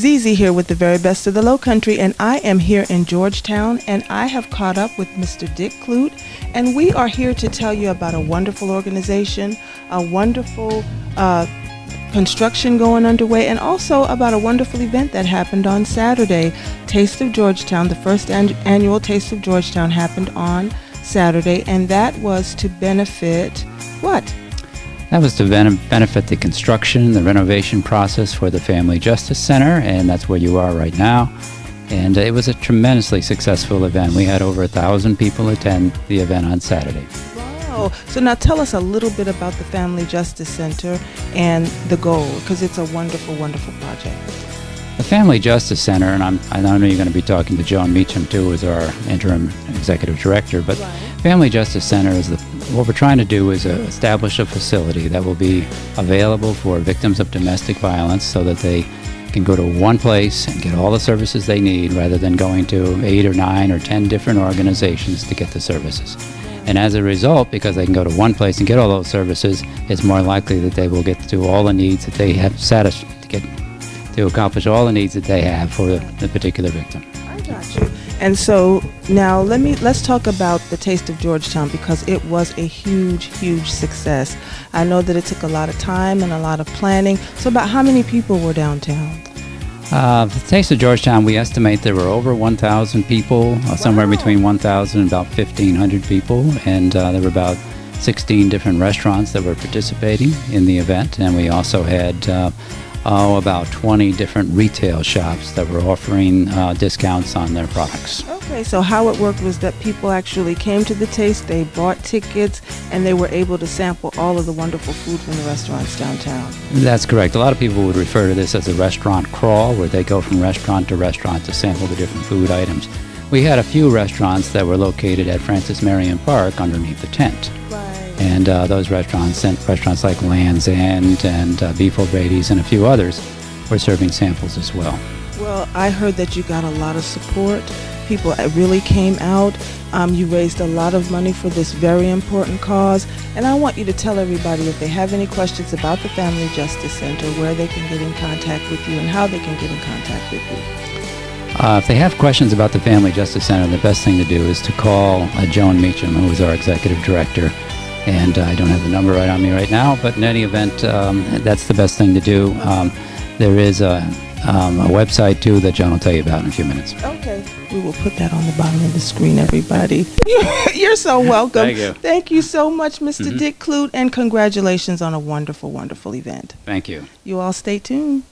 ZZ here with the very best of the low country, and I am here in Georgetown, and I have caught up with Mr. Dick Clute, and we are here to tell you about a wonderful organization, a wonderful uh, construction going underway, and also about a wonderful event that happened on Saturday. Taste of Georgetown, the first an- annual Taste of Georgetown happened on Saturday, and that was to benefit what? That was to ben- benefit the construction, the renovation process for the Family Justice Center, and that's where you are right now. And uh, it was a tremendously successful event. We had over a thousand people attend the event on Saturday. Wow. So now tell us a little bit about the Family Justice Center and the goal, because it's a wonderful, wonderful project. The Family Justice Center, and I'm, I know you're going to be talking to Joan Meacham too, as our interim executive director, but Right. Family Justice Center is the, what we're trying to do is uh, establish a facility that will be available for victims of domestic violence so that they can go to one place and get all the services they need rather than going to eight or nine or ten different organizations to get the services. And as a result, because they can go to one place and get all those services, it's more likely that they will get to all the needs that they have satisfied to get to accomplish all the needs that they have for the, the particular victim. I got you. And so now let me let's talk about the Taste of Georgetown because it was a huge, huge success. I know that it took a lot of time and a lot of planning. So about how many people were downtown? Uh, the Taste of Georgetown, we estimate there were over 1,000 people, uh, somewhere Wow. between 1,000 and about 1,500 people, and uh, there were about 16 different restaurants that were participating in the event, and we also had uh, oh, about 20 different retail shops that were offering uh, discounts on their products. Okay, so how it worked was that people actually came to the taste, they bought tickets, and they were able to sample all of the wonderful food from the restaurants downtown. That's correct. A lot of people would refer to this as a restaurant crawl, where they go from restaurant to restaurant to sample the different food items. We had a few restaurants that were located at Francis Marion Park underneath the tent. And uh, those restaurants, and restaurants like Land's End and uh, Beef O'Brady's and a few others, were serving samples as well. Well, I heard that you got a lot of support. People uh, really came out. Um, you raised a lot of money for this very important cause. And I want you to tell everybody if they have any questions about the Family Justice Center, where they can get in contact with you and how they can get in contact with you. Uh, if they have questions about the Family Justice Center, the best thing to do is to call uh, Joan Meacham, who is our executive director. And uh, I don't have the number right on me right now, but in any event, um, that's the best thing to do. Um, there is a, um, a website too that John will tell you about in a few minutes. Okay. We will put that on the bottom of the screen, everybody. You're so welcome. Thank you. Thank you so much, mister Mhm. Dick Clute, and congratulations on a wonderful, wonderful event. Thank you. You all stay tuned.